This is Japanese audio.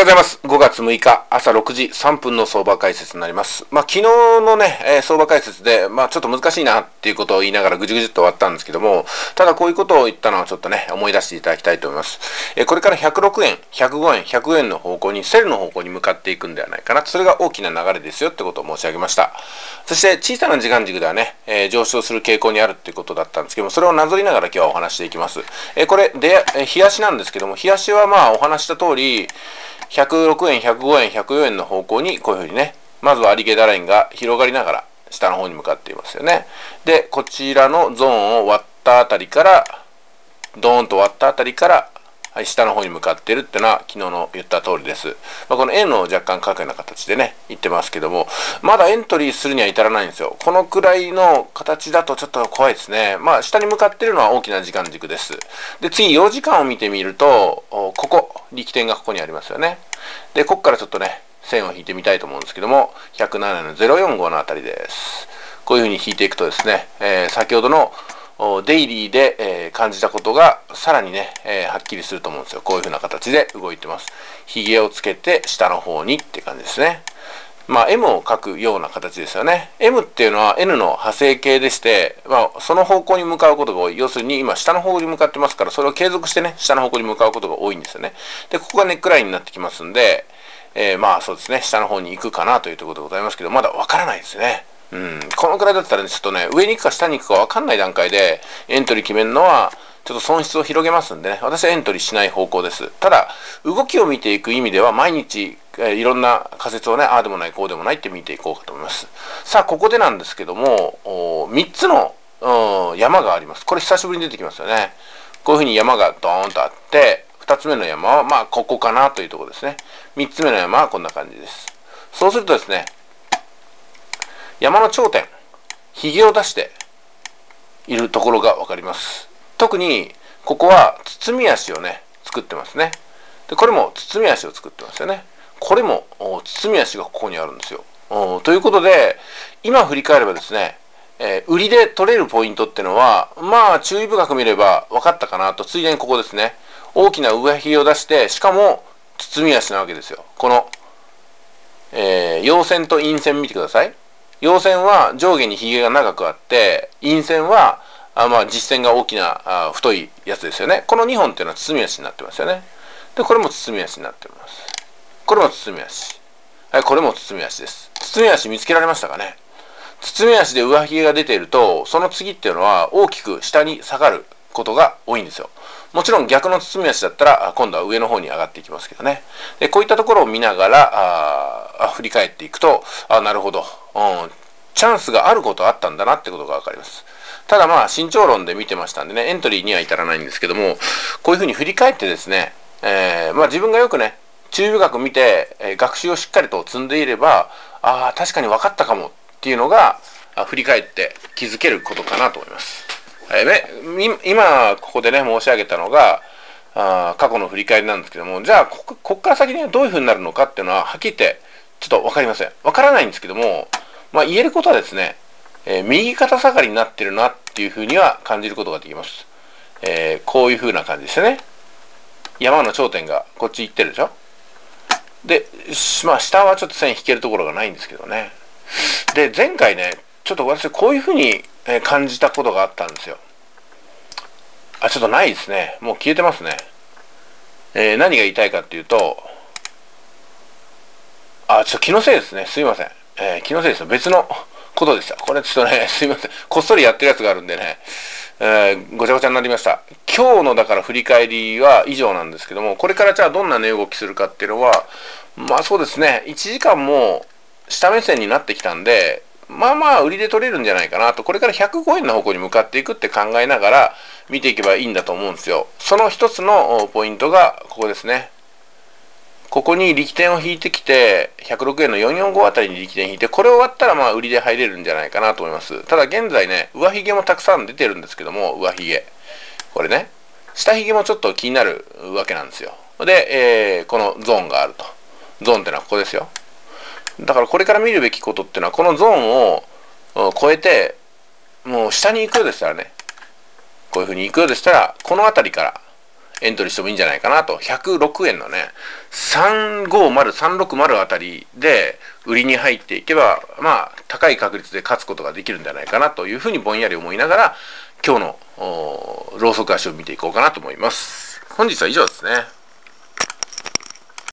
ようございます。5月6日朝6時3分の相場解説になります。まあ、昨日のね、えー、相場解説で、まあ、ちょっと難しいなっていうことを言いながらぐじぐじっと終わったんですけども、ただこういうことを言ったのはちょっとね、思い出していただきたいと思います。えー、これから106円、105円、100円の方向に、セルの方向に向かっていくんではないかな。それが大きな流れですよってことを申し上げました。そして小さな時間軸ではね、えー、上昇する傾向にあるっていうことだったんですけども、それをなぞりながら今日はお話していきます。えこれ、で、え冷やしなんですけども、冷やしはまあお話した通り、106円、105円、104円の方向にこういうふうにね、まずはアリゲダラインが広がりながら下の方に向かっていますよね。で、こちらのゾーンを割ったあたりから、ドーンと割ったあたりから、はい、下の方に向かっているっていうのは昨日の言った通りです。まあ、この円の若干角ような形でね、言ってますけども、まだエントリーするには至らないんですよ。このくらいの形だとちょっと怖いですね。まあ、下に向かっているのは大きな時間軸です。で、次、4時間を見てみると、ここ、力点がここにありますよね。で、ここからちょっとね、線を引いてみたいと思うんですけども、107の045のあたりです。こういうふうに引いていくとですね、えー、先ほどのデイリーで、え、感じたことがさらにね、え、はっきりすると思うんですよ。こういうふうな形で動いてます。ヒゲをつけて下の方にって感じですね。まあ、M を書くような形ですよね。M っていうのは N の派生形でして、まあ、その方向に向かうことが多い。要するに今下の方向に向かってますから、それを継続してね、下の方向に向かうことが多いんですよね。で、ここがネックラインになってきますんで、えー、まあそうですね、下の方に行くかなというところでございますけど、まだわからないですね。うん、このくらいだったら、ね、ちょっとね、上に行くか下に行くか分かんない段階でエントリー決めるのは、ちょっと損失を広げますんでね、私はエントリーしない方向です。ただ、動きを見ていく意味では、毎日、えー、いろんな仮説をね、ああでもない、こうでもないって見ていこうかと思います。さあ、ここでなんですけども、3つの山があります。これ久しぶりに出てきますよね。こういうふうに山がドーンとあって、2つ目の山は、まあ、ここかなというところですね。3つ目の山はこんな感じです。そうするとですね、山の頂点、髭を出しているところが分かります。特に、ここは包み足をね、作ってますね。で、これも包み足を作ってますよね。これも包み足がここにあるんですよ。ということで、今振り返ればですね、えー、売りで取れるポイントってのは、まあ注意深く見れば分かったかなと、ついでにここですね。大きな上髭を出して、しかも包み足なわけですよ。この、えー、陽線と陰線見てください。陽線は上下にひげが長くあって、陰線は、あまあ、実線が大きなあ太いやつですよね。この2本っていうのは包み足になってますよね。で、これも包み足になってます。これも包み足。はい、これも包み足です。包み足見つけられましたかね包み足で上髭が出ていると、その次っていうのは大きく下に下がることが多いんですよ。もちろん逆の包み足だったら、今度は上の方に上がっていきますけどね。でこういったところを見ながら、あ振り返っていくと、あなるほど、うん、チャンスがあることあったんだなってことがわかります。ただまあ、慎重論で見てましたんでね、エントリーには至らないんですけども、こういうふうに振り返ってですね、えー、まあ自分がよくね、注意深く見て、えー、学習をしっかりと積んでいれば、ああ、確かに分かったかもっていうのが、振り返って気づけることかなと思います。えー、今、ここでね、申し上げたのが、あ過去の振り返りなんですけども、じゃあこ、こっから先にどういうふうになるのかっていうのは、はっきり言って、ちょっと分かりません。分からないんですけども、まあ、言えることはですね、えー、右肩下がりになってるなっていうふうには感じることができます。えー、こういうふうな感じですね。山の頂点がこっち行ってるでしょで、まあ、下はちょっと線引けるところがないんですけどね。で、前回ね、ちょっと私こういうふうに感じたことがあったんですよ。あ、ちょっとないですね。もう消えてますね。えー、何が言いたいかっていうと、あ、ちょっと気のせいですね。すいません。えー、気のせいですよ。別のことでした。これちょっとね、すいません。こっそりやってるやつがあるんでね、えー、ごちゃごちゃになりました。今日のだから振り返りは以上なんですけども、これからじゃあどんな値動きするかっていうのは、まあそうですね、1時間も下目線になってきたんで、まあまあ売りで取れるんじゃないかなと、これから105円の方向に向かっていくって考えながら見ていけばいいんだと思うんですよ。その一つのポイントがここですね。ここに力点を引いてきて、106円の445あたりに力点引いて、これ終わったらまあ売りで入れるんじゃないかなと思います。ただ現在ね、上髭もたくさん出てるんですけども、上髭。これね、下髭もちょっと気になるわけなんですよ。で、えー、このゾーンがあると。ゾーンってのはここですよ。だからこれから見るべきことっていうのは、このゾーンを超えて、もう下に行くようでしたらね、こういうふうに行くようでしたら、この辺りから、エントリーしてもいいんじゃないかなと。106円のね、350、360あたりで売りに入っていけば、まあ、高い確率で勝つことができるんじゃないかなというふうにぼんやり思いながら、今日のローソク足を見ていこうかなと思います。本日は以上ですね。